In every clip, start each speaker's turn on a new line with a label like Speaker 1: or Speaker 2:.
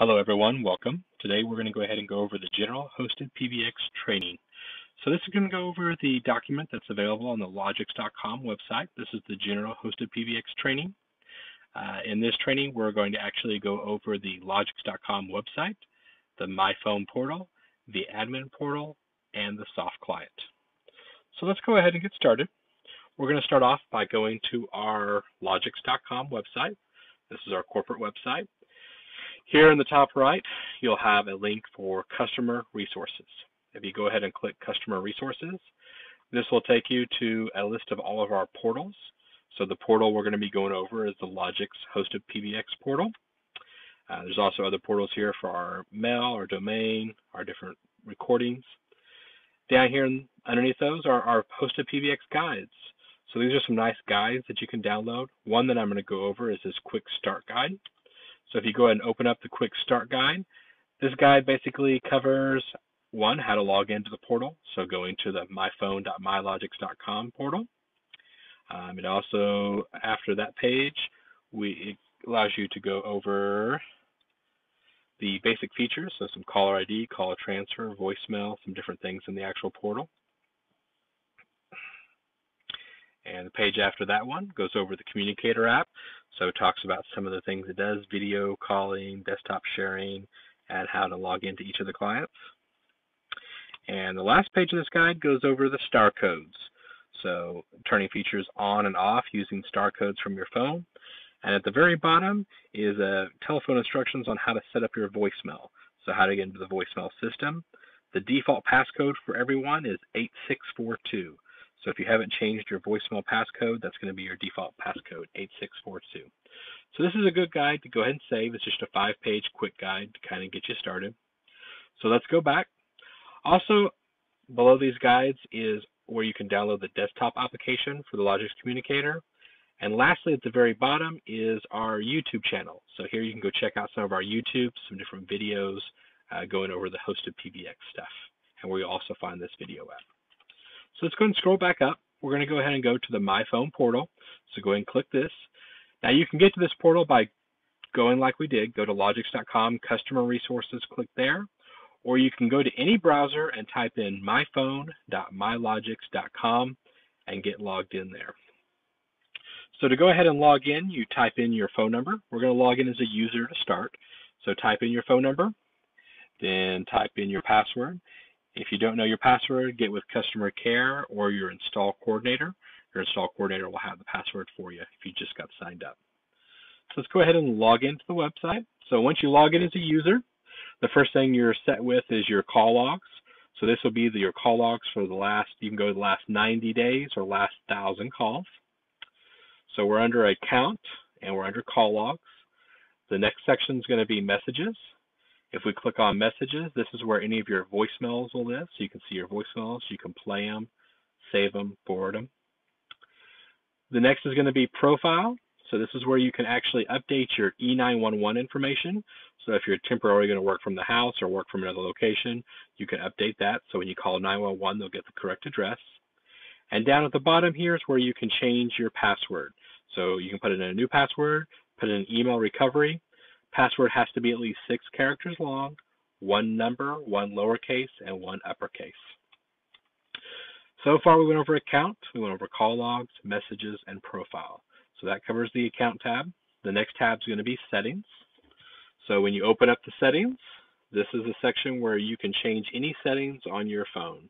Speaker 1: Hello everyone, welcome. Today we're going to go ahead and go over the general hosted PBX training. So this is going to go over the document that's available on the logix.com website. This is the general hosted PBX training. Uh, in this training, we're going to actually go over the logix.com website, the My Phone portal, the admin portal, and the soft client. So let's go ahead and get started. We're going to start off by going to our logix.com website. This is our corporate website. Here in the top right, you'll have a link for customer resources. If you go ahead and click customer resources, this will take you to a list of all of our portals. So the portal we're going to be going over is the Logix hosted PBX portal. Uh, there's also other portals here for our mail, our domain, our different recordings. Down here underneath those are our hosted PBX guides. So these are some nice guides that you can download. One that I'm going to go over is this quick start guide. So if you go ahead and open up the quick start guide, this guide basically covers one, how to log into the portal. So going to the myphone.mylogix.com portal. Um, it also, after that page, we, it allows you to go over the basic features, so some caller ID, caller transfer, voicemail, some different things in the actual portal. And the page after that one goes over the communicator app. So it talks about some of the things it does, video calling, desktop sharing, and how to log into each of the clients. And the last page of this guide goes over the star codes. So turning features on and off using star codes from your phone. And at the very bottom is a telephone instructions on how to set up your voicemail. So how to get into the voicemail system. The default passcode for everyone is 8642. So if you haven't changed your voicemail passcode, that's going to be your default passcode, 8642. So this is a good guide to go ahead and save. It's just a five-page quick guide to kind of get you started. So let's go back. Also, below these guides is where you can download the desktop application for the Logix Communicator. And lastly, at the very bottom is our YouTube channel. So here you can go check out some of our YouTube, some different videos uh, going over the hosted PBX stuff, and where you also find this video at. So let's go and scroll back up. We're going to go ahead and go to the My Phone portal. So go ahead and click this. Now you can get to this portal by going like we did, go to logix.com, customer resources, click there. Or you can go to any browser and type in myphone.mylogix.com and get logged in there. So to go ahead and log in, you type in your phone number. We're going to log in as a user to start. So type in your phone number, then type in your password, if you don't know your password, get with customer care or your install coordinator. Your install coordinator will have the password for you if you just got signed up. So let's go ahead and log into the website. So once you log in as a user, the first thing you're set with is your call logs. So this will be the, your call logs for the last, you can go to the last 90 days or last 1,000 calls. So we're under account and we're under call logs. The next section is going to be messages. If we click on messages, this is where any of your voicemails will live. So you can see your voicemails, you can play them, save them, forward them. The next is going to be profile. So this is where you can actually update your E911 information. So if you're temporarily going to work from the house or work from another location, you can update that. So when you call 911, they'll get the correct address. And down at the bottom here is where you can change your password. So you can put in a new password, put in an email recovery, Password has to be at least six characters long, one number, one lowercase, and one uppercase. So far we went over account, we went over call logs, messages, and profile. So that covers the account tab. The next tab is going to be settings. So when you open up the settings, this is a section where you can change any settings on your phone.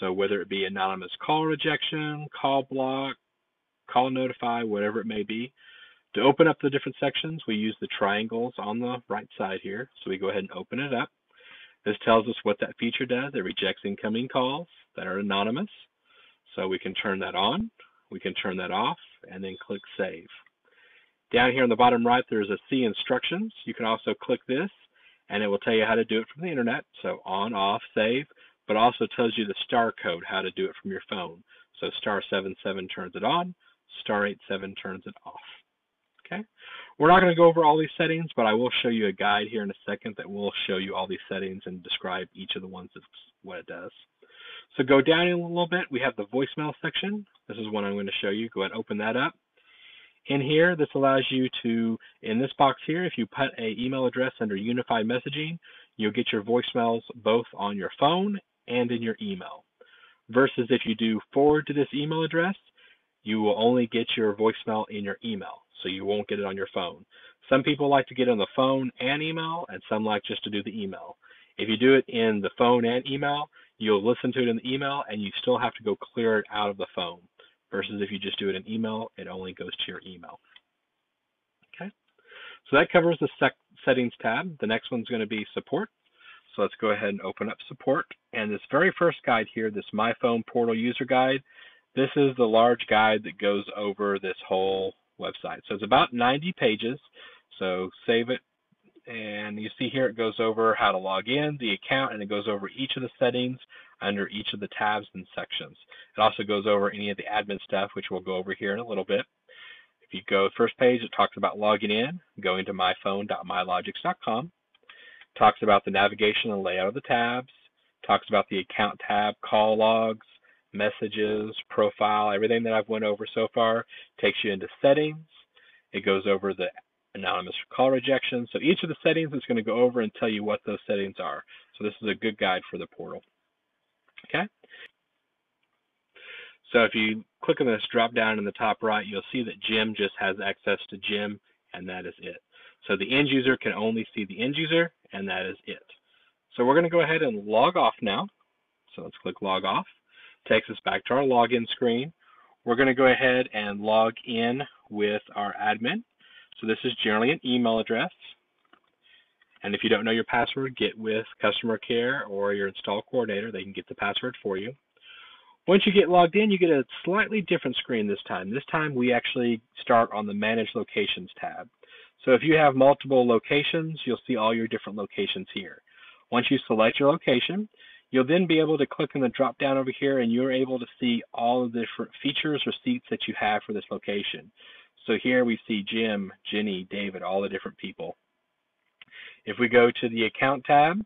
Speaker 1: So whether it be anonymous call rejection, call block, call notify, whatever it may be, to open up the different sections, we use the triangles on the right side here. So we go ahead and open it up. This tells us what that feature does. It rejects incoming calls that are anonymous. So we can turn that on, we can turn that off, and then click Save. Down here on the bottom right, there's a See Instructions. You can also click this, and it will tell you how to do it from the internet. So on, off, save, but also tells you the star code, how to do it from your phone. So star 77 turns it on, star 87 turns it off. Okay, we're not going to go over all these settings, but I will show you a guide here in a second that will show you all these settings and describe each of the ones that's what it does. So go down a little bit. We have the voicemail section. This is one I'm going to show you. Go ahead and open that up. In here, this allows you to, in this box here, if you put a email address under unified messaging, you'll get your voicemails both on your phone and in your email. Versus if you do forward to this email address, you will only get your voicemail in your email, so you won't get it on your phone. Some people like to get it on the phone and email, and some like just to do the email. If you do it in the phone and email, you'll listen to it in the email and you still have to go clear it out of the phone. Versus if you just do it in email, it only goes to your email. Okay, so that covers the settings tab. The next one's going to be support. So let's go ahead and open up support. And this very first guide here, this My Phone Portal User Guide, this is the large guide that goes over this whole website. So it's about 90 pages. So save it and you see here it goes over how to log in, the account, and it goes over each of the settings under each of the tabs and sections. It also goes over any of the admin stuff, which we'll go over here in a little bit. If you go first page, it talks about logging in, going to myphone.mylogix.com. Talks about the navigation and layout of the tabs. Talks about the account tab, call logs, messages, profile, everything that I've went over so far. Takes you into settings. It goes over the anonymous call rejection. So each of the settings is going to go over and tell you what those settings are. So this is a good guide for the portal. Okay. So if you click on this drop down in the top right, you'll see that Jim just has access to Jim, and that is it. So the end user can only see the end user, and that is it. So we're going to go ahead and log off now. So let's click log off. Takes us back to our login screen. We're going to go ahead and log in with our admin. So this is generally an email address. And if you don't know your password, get with customer care or your install coordinator. They can get the password for you. Once you get logged in, you get a slightly different screen this time. This time we actually start on the Manage Locations tab. So if you have multiple locations, you'll see all your different locations here. Once you select your location, you'll then be able to click on the drop down over here and you're able to see all of the different features or seats that you have for this location. So here we see Jim, Jenny, David, all the different people. If we go to the account tab,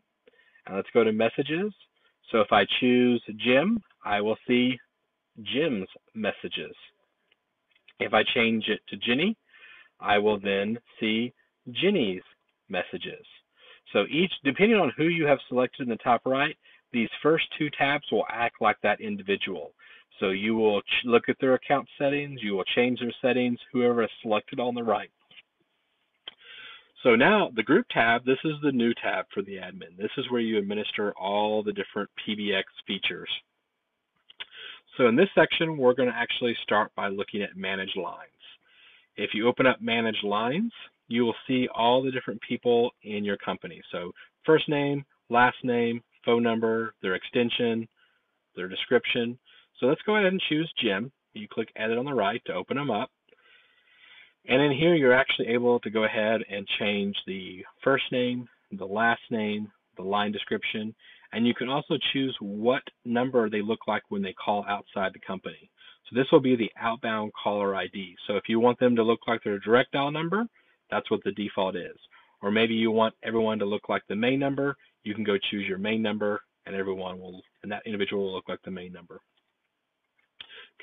Speaker 1: and let's go to messages. So if I choose Jim, I will see Jim's messages. If I change it to Jenny, I will then see Jenny's messages. So each, depending on who you have selected in the top right, these first two tabs will act like that individual. So you will look at their account settings, you will change their settings, whoever is selected on the right. So now the group tab, this is the new tab for the admin. This is where you administer all the different PBX features. So in this section, we're going to actually start by looking at manage lines. If you open up manage lines, you will see all the different people in your company. So first name, last name, phone number, their extension, their description. So let's go ahead and choose Jim. You click edit on the right to open them up. And in here, you're actually able to go ahead and change the first name, the last name, the line description, and you can also choose what number they look like when they call outside the company. So this will be the outbound caller ID. So if you want them to look like their direct dial number, that's what the default is. Or maybe you want everyone to look like the main number, you can go choose your main number and everyone will, and that individual will look like the main number.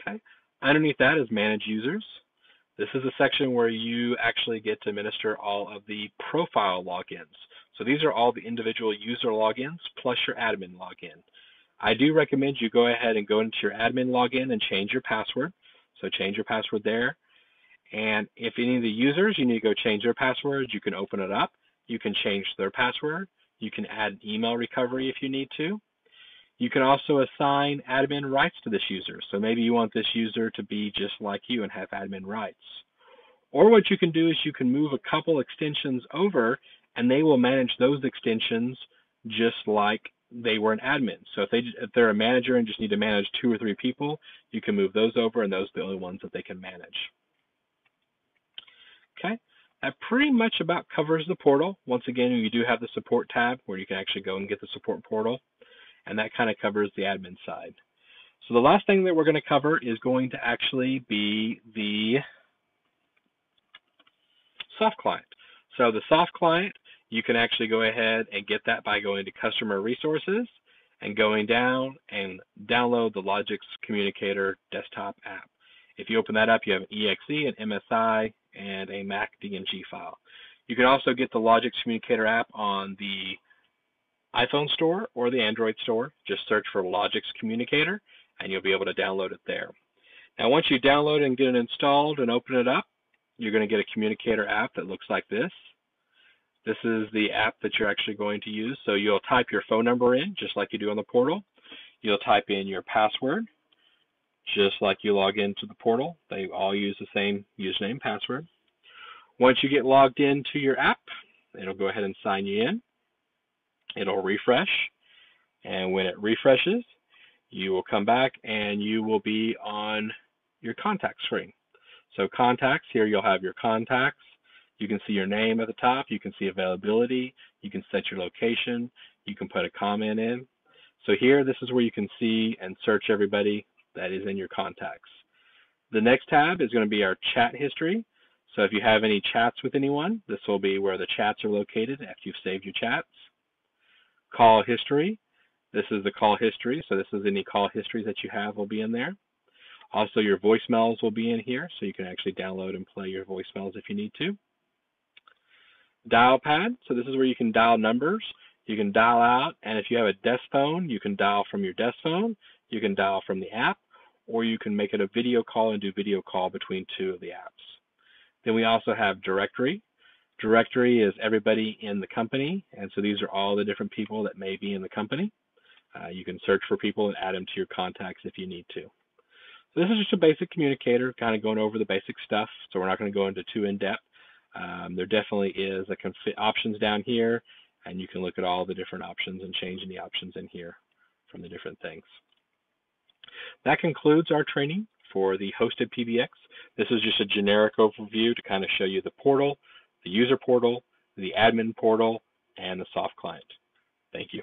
Speaker 1: Okay. Underneath that is manage users. This is a section where you actually get to administer all of the profile logins. So these are all the individual user logins plus your admin login. I do recommend you go ahead and go into your admin login and change your password. So change your password there. And if any of the users, you need to go change their passwords, you can open it up. You can change their password. You can add email recovery if you need to. You can also assign admin rights to this user. So maybe you want this user to be just like you and have admin rights. Or what you can do is you can move a couple extensions over and they will manage those extensions just like they were an admin. So if they if they're a manager and just need to manage two or three people, you can move those over and those are the only ones that they can manage. That pretty much about covers the portal. Once again, you do have the support tab where you can actually go and get the support portal and that kind of covers the admin side. So the last thing that we're going to cover is going to actually be the soft client. So the soft client, you can actually go ahead and get that by going to customer resources and going down and download the Logix Communicator desktop app. If you open that up, you have an EXE, an MSI, and a Mac DMG file. You can also get the Logix Communicator app on the iPhone store or the Android store. Just search for Logix Communicator and you'll be able to download it there. Now, once you download and get it installed and open it up, you're going to get a communicator app that looks like this. This is the app that you're actually going to use. So you'll type your phone number in just like you do on the portal. You'll type in your password just like you log into the portal. They all use the same username, password. Once you get logged into your app, it'll go ahead and sign you in. It'll refresh. And when it refreshes, you will come back and you will be on your contact screen. So contacts, here you'll have your contacts. You can see your name at the top. You can see availability. You can set your location. You can put a comment in. So here, this is where you can see and search everybody that is in your contacts. The next tab is going to be our chat history. So if you have any chats with anyone, this will be where the chats are located after you've saved your chats. Call history. This is the call history. So this is any call history that you have will be in there. Also, your voicemails will be in here, so you can actually download and play your voicemails if you need to. Dial pad. So this is where you can dial numbers. You can dial out, and if you have a desk phone, you can dial from your desk phone. You can dial from the app, or you can make it a video call and do video call between two of the apps. Then we also have directory. Directory is everybody in the company, and so these are all the different people that may be in the company. Uh, you can search for people and add them to your contacts if you need to. So this is just a basic communicator, kind of going over the basic stuff. So we're not going to go into too in depth. Um, there definitely is a options down here, and you can look at all the different options and change any options in here from the different things. That concludes our training for the hosted PBX. This is just a generic overview to kind of show you the portal, the user portal, the admin portal, and the soft client. Thank you.